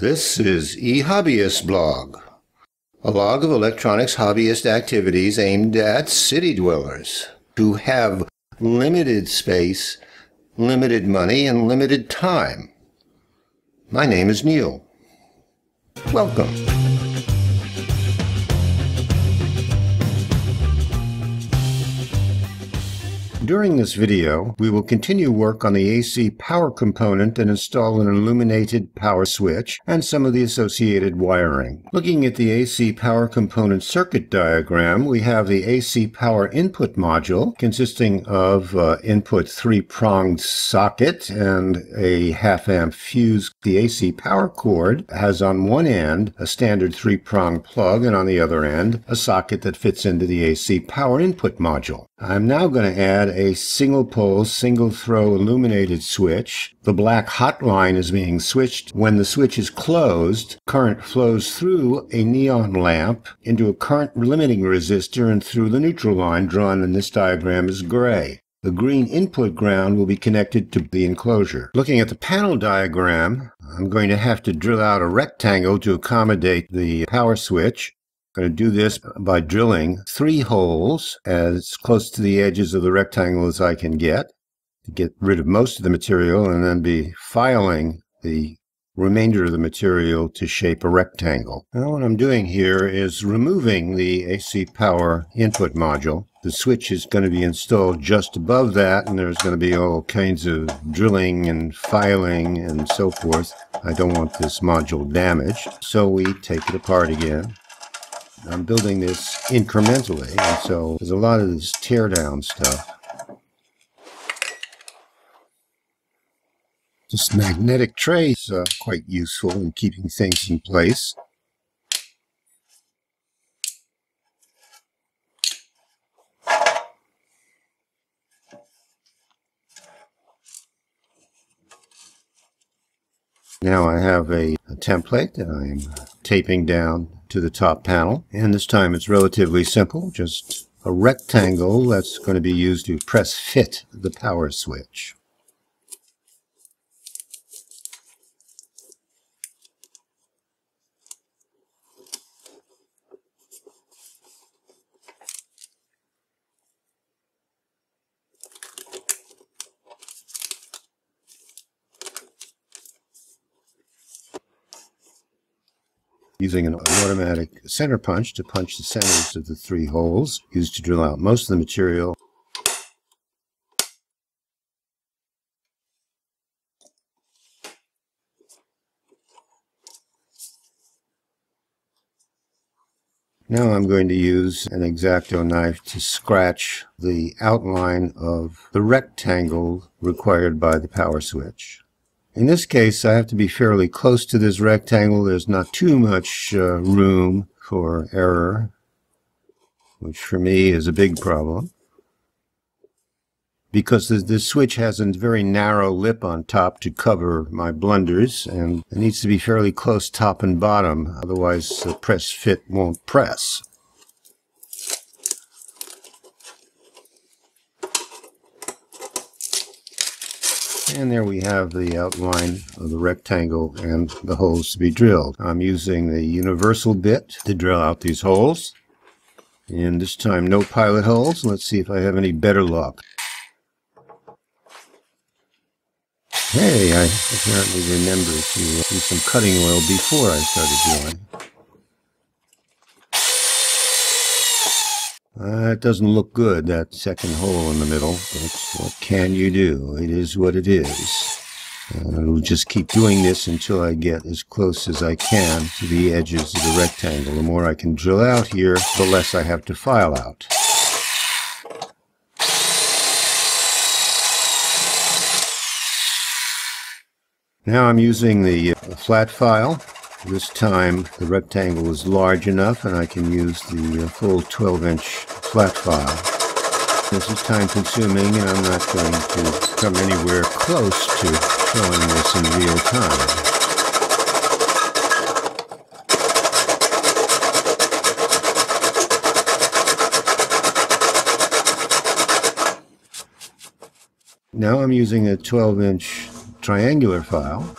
This is eHobbyist blog, a log of electronics hobbyist activities aimed at city dwellers who have limited space, limited money, and limited time. My name is Neil. Welcome. During this video, we will continue work on the AC power component and install an illuminated power switch and some of the associated wiring. Looking at the AC power component circuit diagram, we have the AC power input module consisting of uh, input three-pronged socket and a half amp fuse. The AC power cord has on one end a standard three-prong plug and on the other end a socket that fits into the AC power input module. I'm now going to add a single pole, single throw illuminated switch. The black hot line is being switched. When the switch is closed, current flows through a neon lamp into a current limiting resistor and through the neutral line drawn in this diagram as gray. The green input ground will be connected to the enclosure. Looking at the panel diagram, I'm going to have to drill out a rectangle to accommodate the power switch going to do this by drilling three holes as close to the edges of the rectangle as I can get to get rid of most of the material and then be filing the remainder of the material to shape a rectangle. Now what I'm doing here is removing the AC power input module. The switch is going to be installed just above that and there's going to be all kinds of drilling and filing and so forth. I don't want this module damaged. So we take it apart again. I'm building this incrementally, and so there's a lot of this teardown stuff. This magnetic tray is uh, quite useful in keeping things in place. Now I have a, a template that I'm taping down to the top panel. And this time it's relatively simple, just a rectangle that's going to be used to press fit the power switch. Using an automatic center punch to punch the centers of the three holes used to drill out most of the material. Now I'm going to use an X-Acto knife to scratch the outline of the rectangle required by the power switch. In this case, I have to be fairly close to this rectangle. There's not too much uh, room for error, which for me is a big problem. Because the, switch has a very narrow lip on top to cover my blunders, and it needs to be fairly close top and bottom, otherwise the press fit won't press. And there we have the outline of the rectangle and the holes to be drilled. I'm using the universal bit to drill out these holes. And this time no pilot holes. Let's see if I have any better luck. Hey, I apparently remember to use some cutting oil before I started drilling. Uh, it doesn't look good, that second hole in the middle, but what can you do? It is what it is. I'll just keep doing this until I get as close as I can to the edges of the rectangle. The more I can drill out here, the less I have to file out. Now I'm using the uh, flat file this time the rectangle is large enough and I can use the uh, full 12 inch flat file. This is time consuming and I'm not going to come anywhere close to showing this in real time. Now I'm using a 12 inch triangular file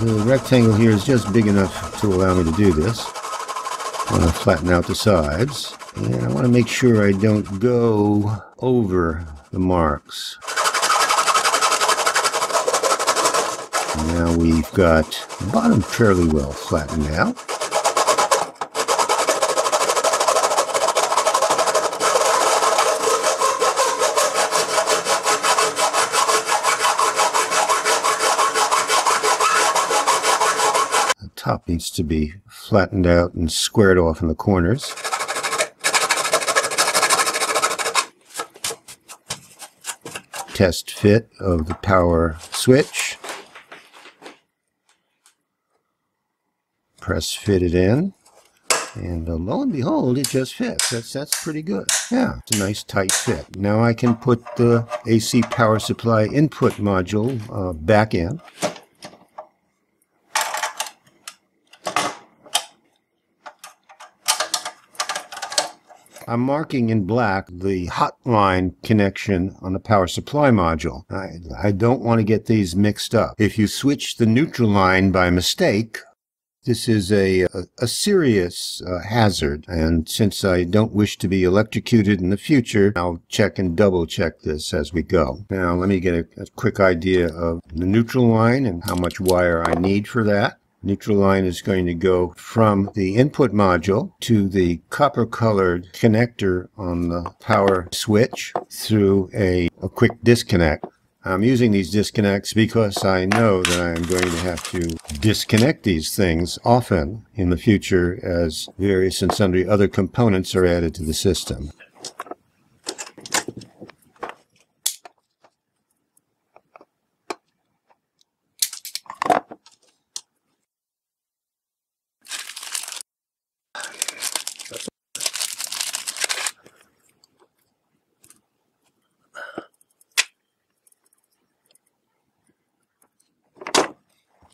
The rectangle here is just big enough to allow me to do this. I want to flatten out the sides. And I want to make sure I don't go over the marks. Now we've got the bottom fairly well flattened out. The top needs to be flattened out and squared off in the corners. Test fit of the power switch. press fit it in. And uh, lo and behold, it just fits. That's, that's pretty good. Yeah, it's a nice tight fit. Now I can put the AC power supply input module uh, back in. I'm marking in black the hotline connection on the power supply module. I, I don't want to get these mixed up. If you switch the neutral line by mistake, this is a, a, a serious uh, hazard, and since I don't wish to be electrocuted in the future, I'll check and double check this as we go. Now, let me get a, a quick idea of the neutral line and how much wire I need for that. Neutral line is going to go from the input module to the copper colored connector on the power switch through a, a quick disconnect. I'm using these disconnects because I know that I am going to have to disconnect these things often in the future as various and sundry other components are added to the system.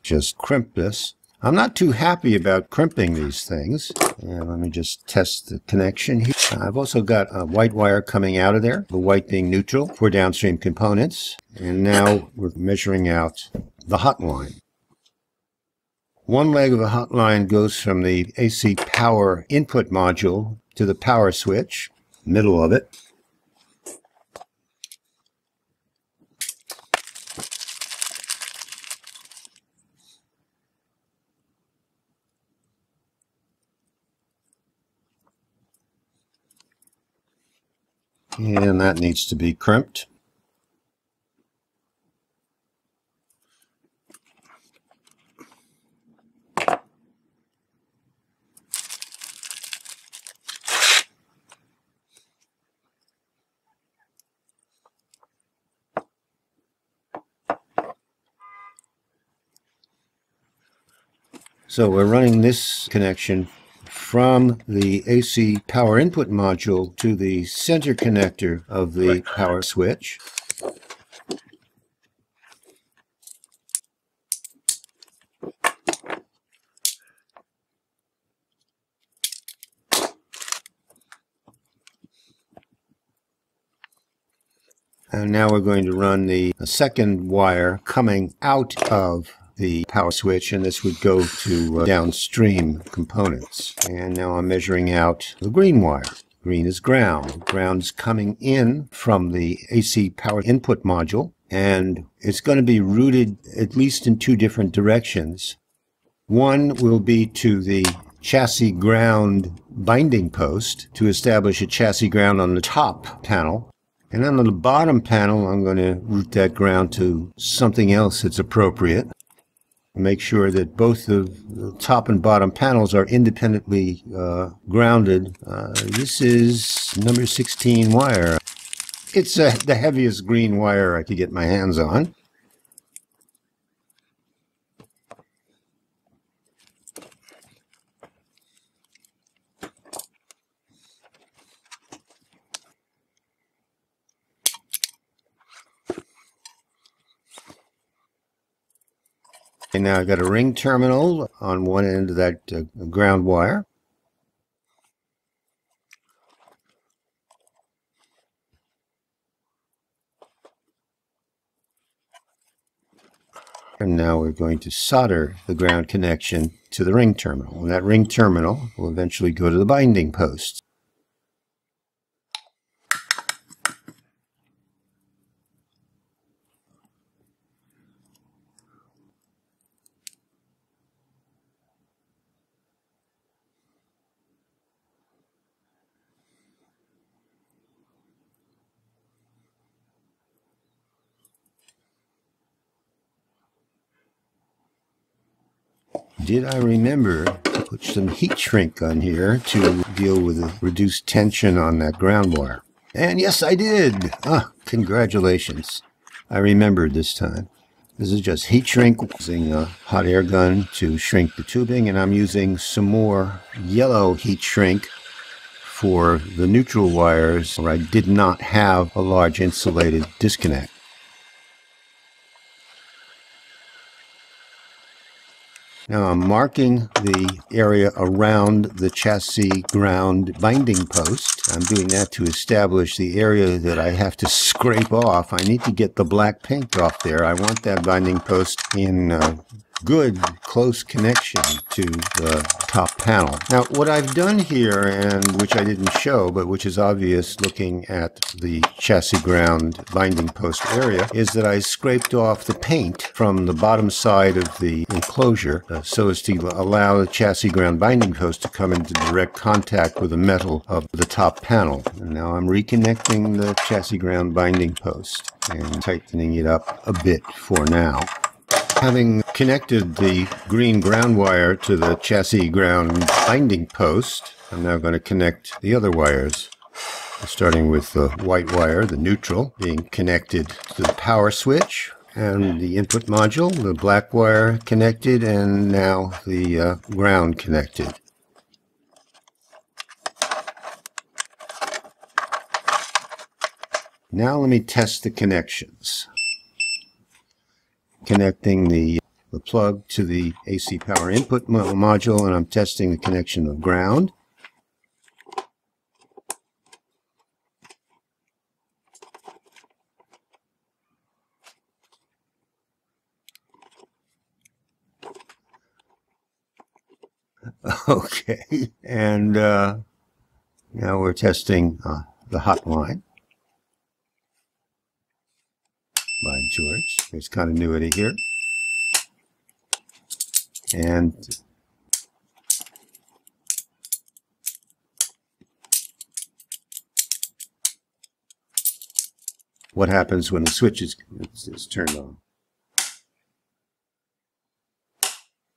Just crimp this. I'm not too happy about crimping these things. And let me just test the connection here. I've also got a white wire coming out of there, the white being neutral for downstream components. And now we're measuring out the hot line. One leg of the hot line goes from the AC power input module to the power switch, middle of it. And that needs to be crimped. So we're running this connection from the AC power input module to the center connector of the power switch. And now we're going to run the second wire coming out of the power switch and this would go to uh, downstream components. And now I'm measuring out the green wire. Green is ground. Ground is coming in from the AC power input module and it's going to be routed at least in two different directions. One will be to the chassis ground binding post to establish a chassis ground on the top panel and on the bottom panel, I'm going to route that ground to something else that's appropriate make sure that both the top and bottom panels are independently uh, grounded. Uh, this is number 16 wire. It's uh, the heaviest green wire I could get my hands on. And now I've got a ring terminal on one end of that uh, ground wire. And now we're going to solder the ground connection to the ring terminal. And that ring terminal will eventually go to the binding post. Did I remember to put some heat shrink on here to deal with the reduced tension on that ground wire? And yes, I did. Ah, congratulations. I remembered this time. This is just heat shrink using a hot air gun to shrink the tubing, and I'm using some more yellow heat shrink for the neutral wires where I did not have a large insulated disconnect. Now I'm marking the area around the chassis ground binding post. I'm doing that to establish the area that I have to scrape off. I need to get the black paint off there. I want that binding post in uh, good close connection to the top panel. Now what I've done here, and which I didn't show, but which is obvious looking at the chassis ground binding post area, is that I scraped off the paint from the bottom side of the enclosure uh, so as to allow the chassis ground binding post to come into direct contact with the metal of the top panel. And now I'm reconnecting the chassis ground binding post and tightening it up a bit for now. Having connected the green ground wire to the chassis ground binding post, I'm now going to connect the other wires. Starting with the white wire, the neutral, being connected to the power switch, and the input module, the black wire connected, and now the uh, ground connected. Now let me test the connections connecting the, the plug to the AC power input module and I'm testing the connection of ground. Okay, and uh, now we're testing uh, the hot line. By George. There's continuity here. And what happens when the switch is, is turned on.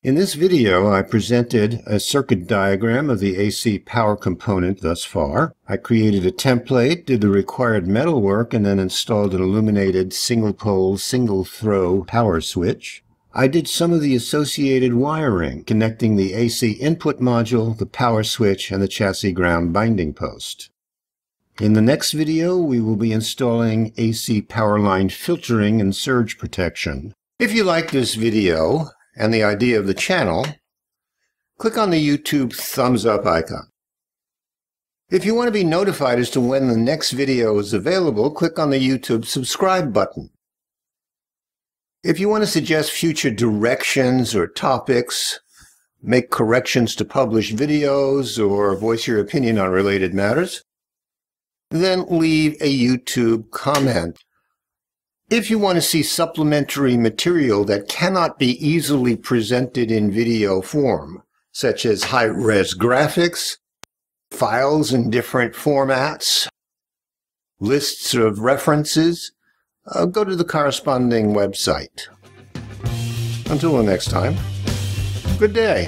In this video, I presented a circuit diagram of the AC power component thus far. I created a template, did the required metal work, and then installed an illuminated single-pole, single-throw power switch. I did some of the associated wiring, connecting the AC input module, the power switch, and the chassis ground binding post. In the next video, we will be installing AC power line filtering and surge protection. If you like this video, and the idea of the channel, click on the YouTube thumbs up icon. If you want to be notified as to when the next video is available, click on the YouTube subscribe button. If you want to suggest future directions or topics, make corrections to published videos, or voice your opinion on related matters, then leave a YouTube comment. If you want to see supplementary material that cannot be easily presented in video form, such as high-res graphics, files in different formats, lists of references, uh, go to the corresponding website. Until the next time, good day.